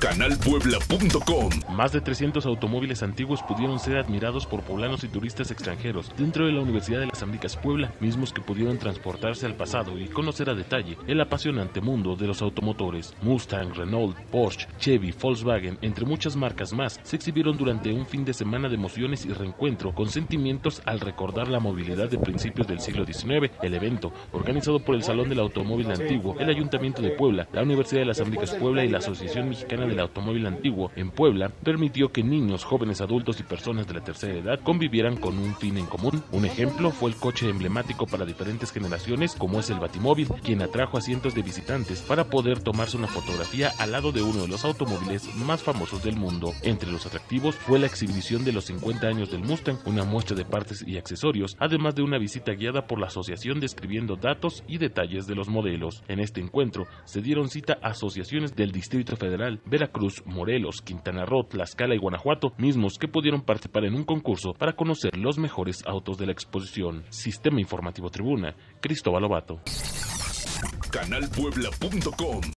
canalpuebla.com. Más de 300 automóviles antiguos pudieron ser admirados por poblanos y turistas extranjeros dentro de la Universidad de las Américas Puebla, mismos que pudieron transportarse al pasado y conocer a detalle el apasionante mundo de los automotores. Mustang, Renault, Porsche, Chevy, Volkswagen, entre muchas marcas más, se exhibieron durante un fin de semana de emociones y reencuentro con sentimientos al recordar la movilidad de principios del siglo XIX. El evento, organizado por el Salón del Automóvil Antiguo, el Ayuntamiento de Puebla, la Universidad de las Américas Puebla y la Asociación Mexicana de el automóvil antiguo en Puebla permitió que niños, jóvenes adultos y personas de la tercera edad convivieran con un fin en común. Un ejemplo fue el coche emblemático para diferentes generaciones como es el Batimóvil, quien atrajo a cientos de visitantes para poder tomarse una fotografía al lado de uno de los automóviles más famosos del mundo. Entre los atractivos fue la exhibición de los 50 años del Mustang, una muestra de partes y accesorios, además de una visita guiada por la asociación describiendo datos y detalles de los modelos. En este encuentro se dieron cita a asociaciones del Distrito Federal, Cruz, Morelos, Quintana Roo, Tlaxcala y Guanajuato, mismos que pudieron participar en un concurso para conocer los mejores autos de la exposición. Sistema Informativo Tribuna, Cristóbal Ovato. Canalpuebla.com